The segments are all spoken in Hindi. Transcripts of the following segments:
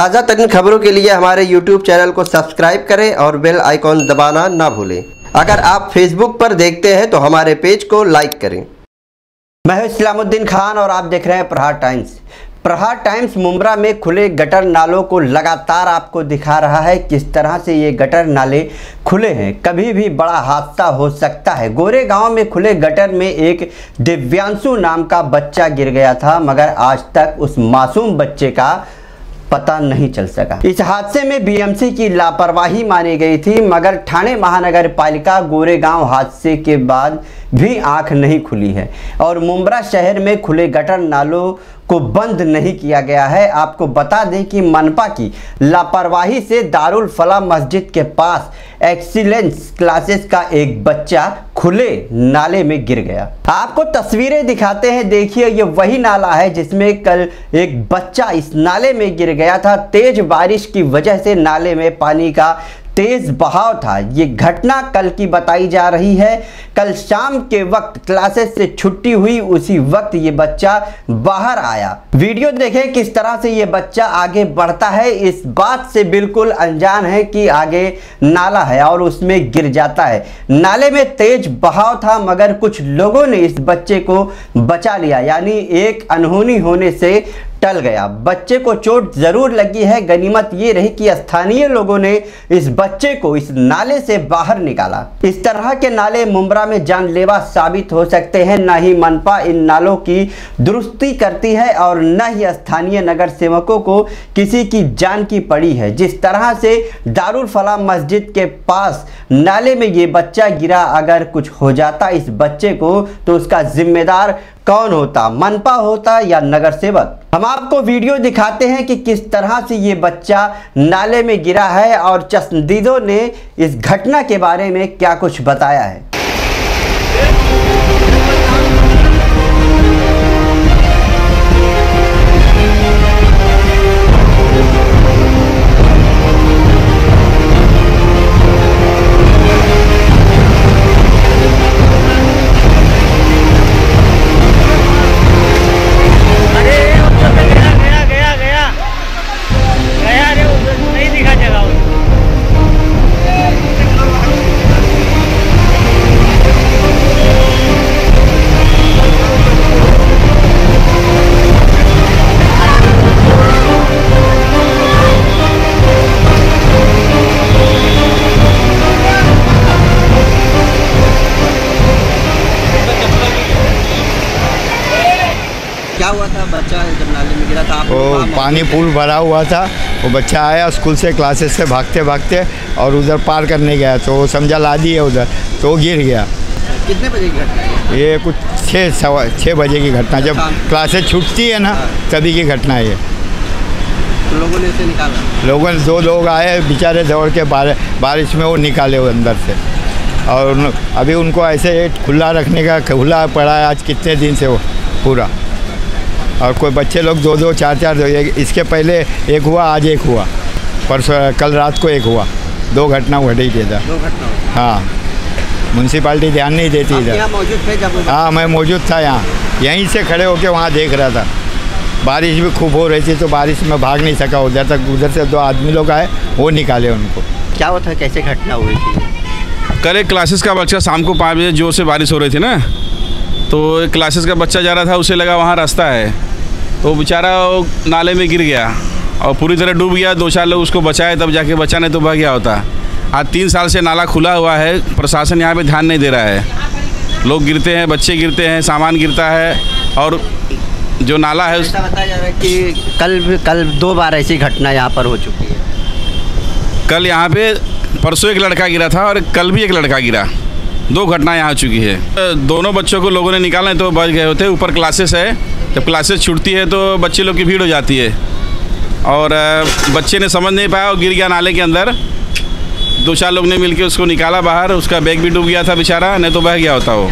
ताज़ा तरीन खबरों के लिए हमारे YouTube चैनल को सब्सक्राइब करें और बेल आइकॉन दबाना ना भूलें। अगर आप Facebook पर देखते हैं तो हमारे पेज को लाइक करें। मैं हूँ इस्लामुद्दीन खान और आप देख रहे हैं प्रहार टाइम्स। प्रहार टाइम्स मुमरा में खुले गटर नालों को लगातार आपको दिखा रहा है किस तरह से ये गटर नाले खुले हैं। कभी भी बड़ा हादसा हो सकता है। गोरे गाँव में खुले गटर में एक दिव्यांशु नाम का बच्चा गिर गया था, मगर आज तक उस मासूम बच्चे का पता नहीं चल सका। इस हादसे में बीएमसी की लापरवाही मानी गई थी, मगर ठाणे महानगर पालिका गोरेगांव हादसे के बाद भी आँख नहीं खुली है। और मुम्बरा शहर में खुले गटर नालों को बंद नहीं किया गया है। आपको बता दें कि मनपा की लापरवाही से दारुल फला मस्जिद के पास एक्सीलेंस क्लासेस का एक बच्चा खुले नाले में गिर गया। आपको तस्वीरें दिखाते हैं। देखिए, ये वही नाला है जिसमें कल एक बच्चा इस नाले में गिर गया था। तेज बारिश की वजह से नाले में पानी का तेज बहाव था। ये घटना कल की बताई जा रही है। कल शाम के वक्त क्लासेस से छुट्टी हुई, उसी वक्त ये बच्चा बाहर आया। वीडियो देखें किस तरह से ये बच्चा आगे बढ़ता है। इस बात से बिल्कुल अनजान है कि आगे नाला है और उसमें गिर जाता है। नाले में तेज बहाव था, मगर कुछ लोगों ने इस बच्चे को बचा लिया। यानी एक अनहोनी होने से टल गया। बच्चे को चोट ज़रूर लगी है, गनीमत ये रही कि स्थानीय लोगों ने इस बच्चे को इस नाले से बाहर निकाला। इस तरह के नाले मुम्बरा में जानलेवा साबित हो सकते हैं। न ही मनपा इन नालों की दुरुस्ती करती है और न ही स्थानीय नगर सेवकों को किसी की जान की पड़ी है। जिस तरह से दारुल फला मस्जिद के पास नाले में ये बच्चा गिरा, अगर कुछ हो जाता इस बच्चे को तो उसका जिम्मेदार कौन होता, मनपा होता या नगर सेवक? हम आपको वीडियो दिखाते हैं कि किस तरह से ये बच्चा नाले में गिरा है और चश्मदीदों ने इस घटना के बारे में क्या कुछ बताया है। पानी पूल भरा हुआ था। वो बच्चा आया स्कूल से क्लासेस से भागते भागते और उधर पार करने गया। तो वो समझा लादी है उधर। तो गिर गया। कितने बजे की घटना ये कुछ छः सवा छः बजे की घटना। जब क्लासेस छूटती है ना तभी की घटना है ये। तो लोगों ने उसे निकाला? लोगों ने दो लोग आए बेचारे दौड़ के बार, बारिश में वो निकाले वो अंदर से। और अभी उनको ऐसे खुला रखने का खुला पड़ा है आज कितने दिन से वो पूरा। और कोई बच्चे लोग दो दो चार चार दो एक- इसके पहले एक हुआ आज एक हुआ। परसों कल रात को एक हुआ। दो घटना घटी थी इधर। दो घटना हुई हाँ। म्यूनसिपाल्टी ध्यान नहीं देती इधर। मौजूद थे जब? हाँ मैं मौजूद था यहाँ। यहीं से खड़े होके वहाँ देख रहा था। बारिश भी खूब हो रही थी तो बारिश में भाग नहीं सका। उधर तक उधर से दो आदमी लोग आए वो निकाले उनको। क्या हुआ था कैसे घटना हुई थी? कल एक क्लासेस का बच्चा शाम को पाँच बजे ज़ोर से बारिश हो रही थी ना? तो एक क्लासेस का बच्चा जा रहा था उसे लगा वहाँ रास्ता है। तो बेचारा नाले में गिर गया और पूरी तरह डूब गया। दो चार लोग उसको बचाए तब जाके बचा नहीं तो बह गया होता। आज तीन साल से नाला खुला हुआ है प्रशासन यहाँ पे ध्यान नहीं दे रहा है। लोग गिरते हैं बच्चे गिरते हैं सामान गिरता है और जो नाला है उस बताया जा रहा है कि कल कल दो बार ऐसी घटना यहाँ पर हो चुकी है। कल यहाँ पे परसों एक लड़का गिरा था और कल भी एक लड़का गिरा। दो घटना आ चुकी है। दोनों बच्चों को लोगों ने निकाला तो बच गए होते, ऊपर क्लासेस है। जब क्लासेस छूटती है तो बच्चे लोग की भीड़ हो जाती है। और बच्चे ने समझ नहीं पाया और गिर गया नाले के अंदर। दो चार लोग ने मिलकर उसको निकाला बाहर, उसका बैग भी डूब गया था बेचारा, नहीं तो बह गया होता वो।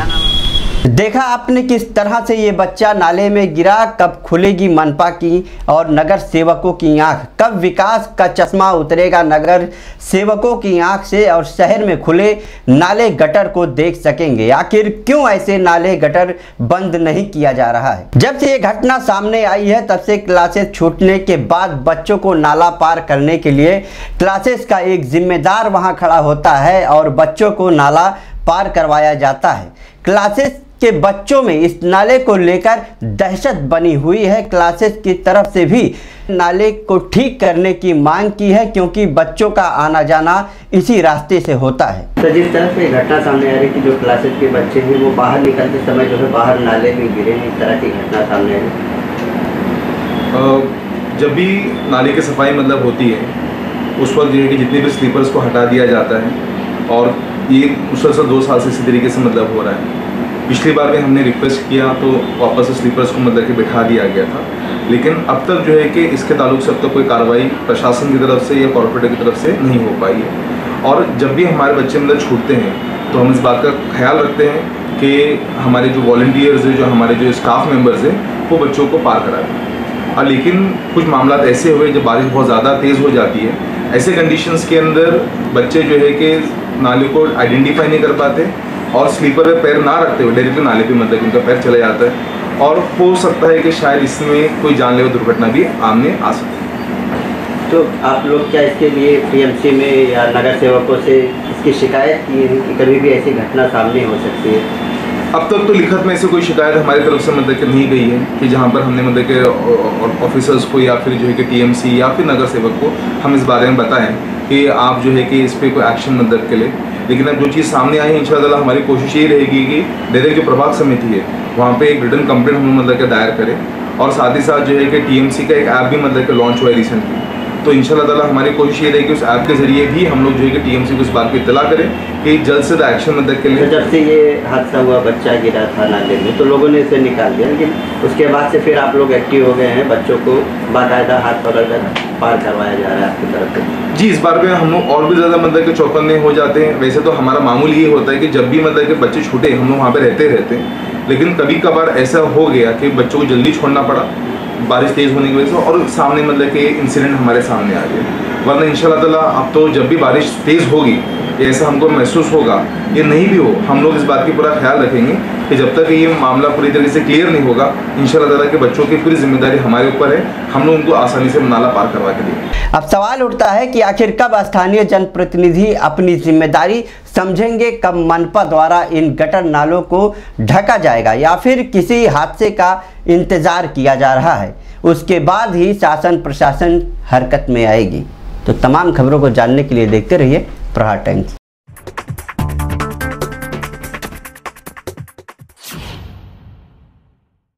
देखा आपने किस तरह से ये बच्चा नाले में गिरा, कब खुलेगी मनपा की और नगर सेवकों की आँख? कब विकास का चश्मा उतरेगा नगर सेवकों की आँख से और शहर में खुले नाले गटर को देख सकेंगे? आखिर क्यों ऐसे नाले गटर बंद नहीं किया जा रहा है? जब से ये घटना सामने आई है, तब से क्लासेस छूटने के बाद बच्चों को नाला पार करने के लिए क्लासेस का एक जिम्मेदार वहाँ खड़ा होता है और बच्चों को नाला पार करवाया जाता है। क्लासेस के बच्चों में इस नाले को लेकर दहशत बनी हुई है। क्लासेस की तरफ़ से भी नाले को ठीक करने की मांग की है क्योंकि बच्चों का आना जाना इसी रास्ते से होता है। तो जिस तरह से घटना सामने आ रही कि जो क्लासेस के बच्चे हैं वो बाहर निकलते समय जो है बाहर नाले में गिरे इस तरह की घटना सामने आ रही जब भी नाले की सफ़ाई मतलब होती है उस वक्त जो है कि जितने भी स्लीपर्स को हटा दिया जाता है और ये उस वक्त दो साल से इसी तरीके से मतलब हो रहा है। पिछली बार भी हमने रिक्वेस्ट किया तो वापस स्लीपर्स को मतलब कि बिठा दिया गया था। लेकिन अब तक जो है कि इसके ताल्लुक से अब तक कोई कार्रवाई प्रशासन की तरफ़ से या कॉरपोरेटर की तरफ़ से नहीं हो पाई है। और जब भी हमारे बच्चे मतलब छूटते हैं तो हम इस बात का ख्याल रखते हैं कि हमारे जो वॉल्टियर्स हैं, जो हमारे जो स्टाफ मेंबर्स हैं, वो बच्चों को पार करा दें। और लेकिन कुछ मामला ऐसे हुए जब बारिश बहुत ज़्यादा तेज़ हो जाती है, ऐसे कंडीशंस के अंदर बच्चे जो है कि नाले को आइडेंटिफाई नहीं कर पाते और स्लीपर पे पैर ना रखते हुए डायरेक्टली नाले पे मतलब उनका पैर चला जाता है। और हो सकता है कि शायद इसमें कोई जानलेवा दुर्घटना भी आमने आ सकती है तो आप लोग क्या इसके लिए टीएमसी में या नगर सेवकों से इसकी शिकायत की है कि कभी भी ऐसी घटना सामने हो सकती है? अब तक तो लिखत में ऐसे कोई शिकायत हमारी तरफ़ से मतलब कि नहीं गई है कि जहाँ पर हमने मतलब के ऑफिसर्स को या फिर जो है कि टीएमसी या फिर नगर सेवक को हम इस बारे में बताएँ कि आप जो है कि इस पर कोई एक्शन मतलब के लिए लेकिन अब जो चीज़ सामने आई है इन हमारी कोशिश यही रहेगी कि डेरे जो प्रभाग समिति है, वहाँ पे एक रिटर्न कंप्लेंट हम मतलब के दायर करें। और साथ ही साथ जो है कि टीएमसी का एक ऐप भी मतलब के लॉन्च हुआ है रिसेंटली तो इन ताला हमारी कोशिश ये रहेगी उस ऐप के ज़रिए भी हम लोग जो है कि टीएमसी को इस बात की इतला करें कि जल्द से जल्द एक्शन मतलब के लिए। तो जब से ये हादसा हुआ बच्चा गिरा था नाले में तो लोगों ने इसे निकाल दिया लेकिन उसके बाद से फिर आप लोग एक्टिव हो गए हैं बच्चों को बाकायदा हाथ पकड़ कर पार करवाया जा रहा है आपकी तरफ़ से? जी इस बार में हम लोग और भी ज़्यादा मतलब के चौकन्ने हो जाते हैं। वैसे तो हमारा मामूल ये होता है कि जब भी मतलब के बच्चे छूटे हम लोग वहाँ पे रहते रहते हैं। लेकिन कभी कभार ऐसा हो गया कि बच्चों को जल्दी छोड़ना पड़ा। बारिश तेज़ होने की वजह से और सामने मतलब कि इंसिडेंट हमारे सामने आ गया वरना इन ताला अब तो जब भी बारिश तेज़ होगी ऐसा हमको महसूस होगा, ये नहीं भी हो, हम लोग इस बात की पूरा ख्याल रखेंगे कि जब तक ये मामला पूरी तरीके से क्लियर नहीं होगा इन ताला के बच्चों की पूरी ज़िम्मेदारी हमारे ऊपर है, हम लोग उनको आसानी से नाला पार करवा के देंगे। अब सवाल उठता है कि आखिर कब स्थानीय जनप्रतिनिधि अपनी ज़िम्मेदारी समझेंगे, कब मनपा द्वारा इन गटर नालों को ढका जाएगा, या फिर किसी हादसे का इंतज़ार किया जा रहा है। उसके बाद ही शासन प्रशासन हरकत में आएगी। तो तमाम खबरों को जानने के लिए देखते रहिए प्रहार टाइम्स।